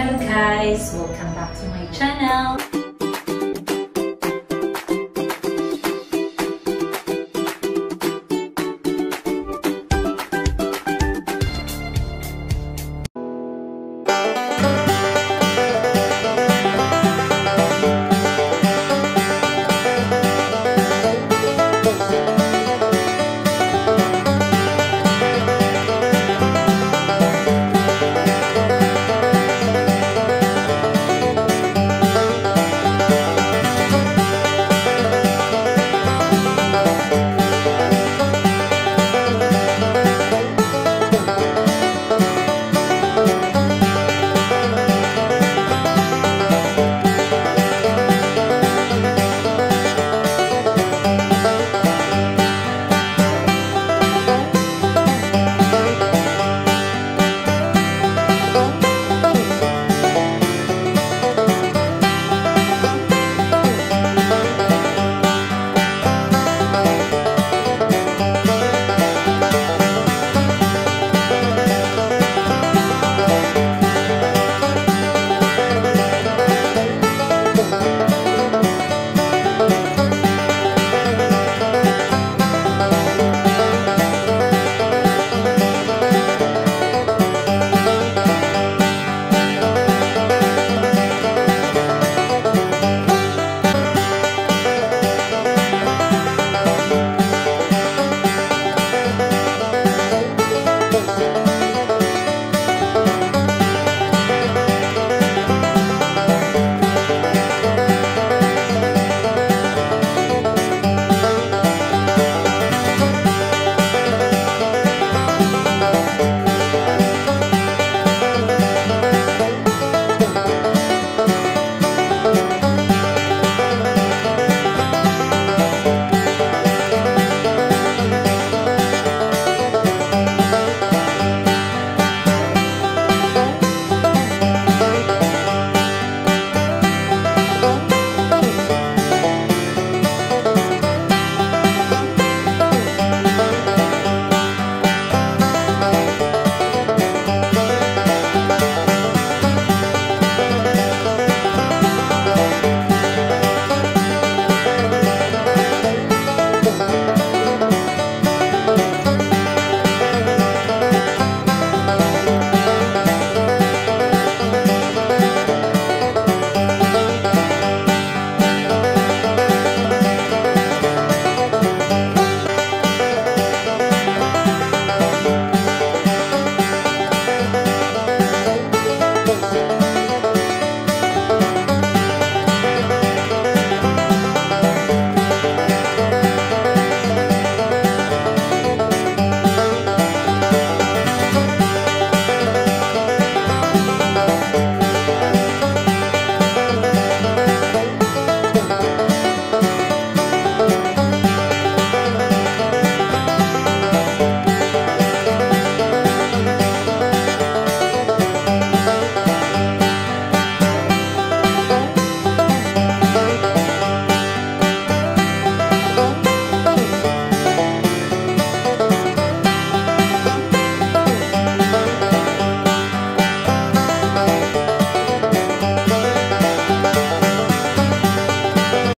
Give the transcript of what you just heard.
Hello guys, welcome back to my channel.